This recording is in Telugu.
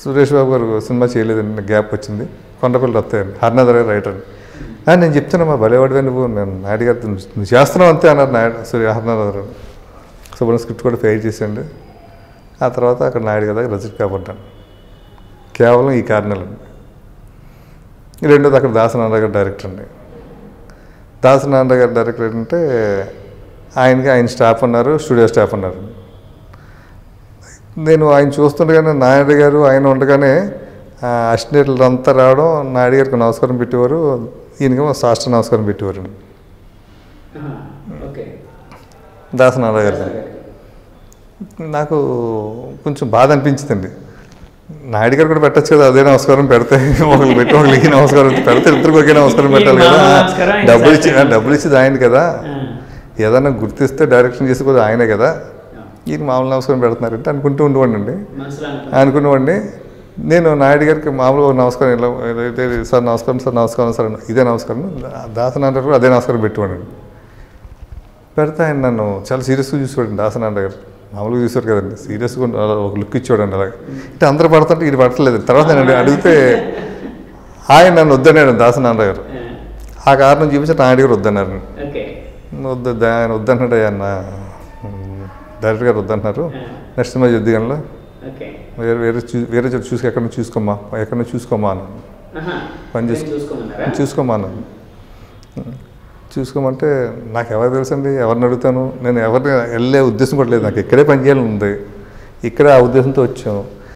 సురేష్ బాబు గారు సినిమా చేయలేదండి గ్యాప్ వచ్చింది. కొండపల్లి వస్తాయండి హర్నాథర్ గారు రైటర్ అని నేను చెప్తున్నా మా భలేవాడివే నువ్వు నేను నాయుడు గారితో నువ్వు చేస్తున్నావు అంతే అన్నారు నాయుడు సూర్య హర్నాథర్ గారు. శుభ్రం స్క్రిప్ట్ కూడా ఫెయిల్ చేసేయండి. ఆ తర్వాత అక్కడ నాయుడు గారి దగ్గర రజిట్ కాబడ్డాను కేవలం ఈ కారణాలండి. రెండోది అక్కడ దాసనారాయణ గారు డైరెక్టర్ అండి. దాసనారాయణ గారు డైరెక్టర్ అంటే ఆయనకి ఆయన స్టాఫ్ ఉన్నారు స్టూడియో స్టాఫ్ ఉన్నారు. నేను ఆయన చూస్తుండగానే నాయుడు గారు ఆయన ఉండగానే అసిస్టెంట్లు అంతా రావడం నాయుడు గారికి నమస్కారం పెట్టేవారు. ఈయనకేమో సాష్ట నమస్కారం పెట్టేవారు. దాసనారాయణ గారు. నాకు కొంచెం బాధ అనిపించిందండి. నాయుడు గారు కూడా పెట్టచ్చు కదా అదే నమస్కారం పెడితే. ఒకరికి పెట్టి ఒకరికి నమస్కారం పెడితే ఇద్దరికి ఒకే నమస్కారం పెట్టాలి కదా. డబ్బులు ఇచ్చి. డబ్బులు ఇచ్చేది ఆయన కదా. ఏదన్నా గుర్తిస్తే డైరెక్షన్ చేసి కూడా ఆయనే కదా. ఈయన మామూలు నమస్కారం పెడుతున్నారంటే అనుకుంటూ ఉండేవాడిని మనసులో అనుకునేవాడిని. నేను నాయుడు గారికి మామూలుగా నమస్కారం ఇలా ఇలా, సార్ నమస్కారం సార్ నమస్కారం సార్ అన్న. ఇదే నమస్కారం. దాసనారాయణ కూడా అదే నమస్కారం పెట్టేవాడిని పెడితే ఆయన నన్ను చాలా సీరియస్గా చూసేవాడు దాసనారాయణ గారు. మామూలుగా చూసారు కదండి. సీరియస్గా ఒక లుక్ ఇచ్చేవాడండి అలాగే. అంటే అందరూ పడుతుంటే ఇది పడట్లేదు. తర్వాత నేను అడిగితే ఆయన నన్ను వద్దన్నాడు దాసనారాయణ గారు. ఆ. కారణం చూపించి నాయుడు గారు వద్దన్నారు వద్దు ఆయన వద్దన్నాడు అన్న. డైరెక్టర్ గారు వద్దన్నారు. నెక్స్ట్ యుద్ధంలో ఓకే వేరే వేరే చూ వేరే చోట చూసి ఎక్కడ చూసుకోమ్మా ఎక్కడ చూసుకోమ్మా అన్నాను పని చూసుకో చూసుకోమ్మా అన్నాను చూసుకోమంటే నాకు ఎవరు తెలుసండి? ఎవరిని అడుగుతాను? నేను ఎవరిని వెళ్ళే ఉద్దేశం కూడా లేదు. నాకు ఇక్కడే పని చేయాలని ఉంది. ఇక్కడే ఆ ఉద్దేశంతో వచ్చాం.